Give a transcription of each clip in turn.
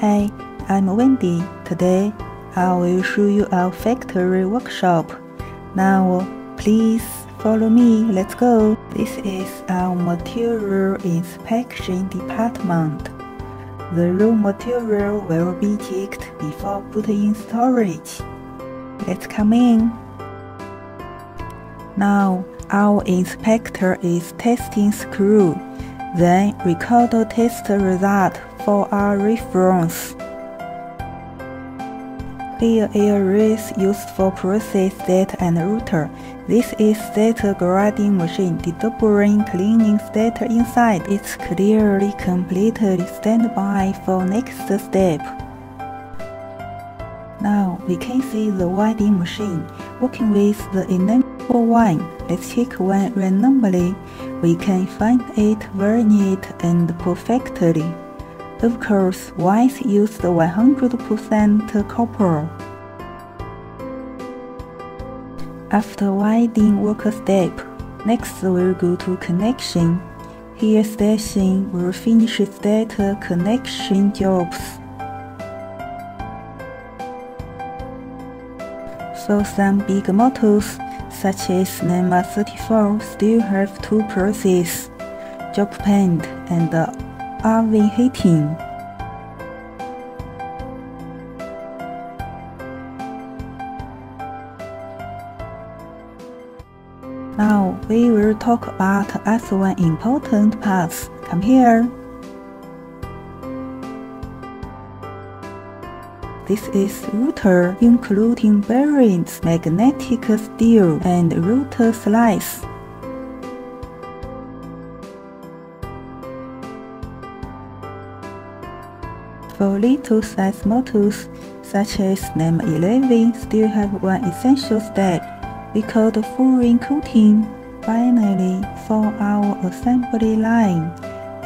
Hi, I'm Wendy. Today I will show you our factory workshop. Now please follow me. Let's go. This is our material inspection department. The raw material will be checked before put in storage. Let's come in. Now our inspector is testing screw. Then record the test result for our reference. Clear areas used for process stator and rotor. This is data grading machine delivering cleaning data inside. It's clearly completed. Standby for next step. Now we can see the winding machine working with the enamel one. Let's check one randomly. We can find it very neat and perfectly. Of course, wines used 100% copper. After winding work step, next we'll go to connection. Here station will finish stator connection jobs. So some big motors, such as NEMA 34, still have two processes, drop paint and oven heating. Now we will talk about as one important part. Come here. This is rotor, including bearings, magnetic steel, and rotor slice. For little size motors, such as NEMA 11, still have one essential step. We call the full ring coating. Finally, for our assembly line,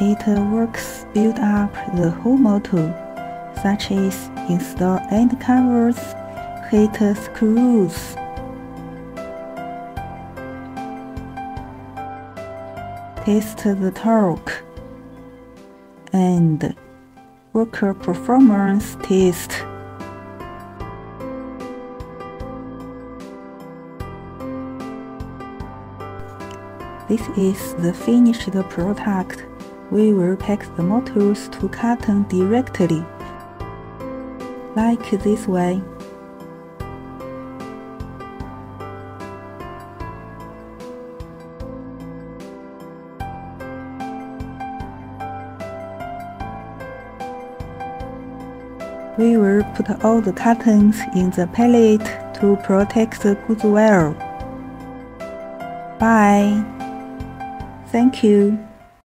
it works build up the whole motor, such as install end covers, hit screws, test the torque, and worker performance test. This is the finished product. We will pack the motors to carton directly, like this way. We will put all the cartons in the pallet to protect the goods well. Bye. Thank you.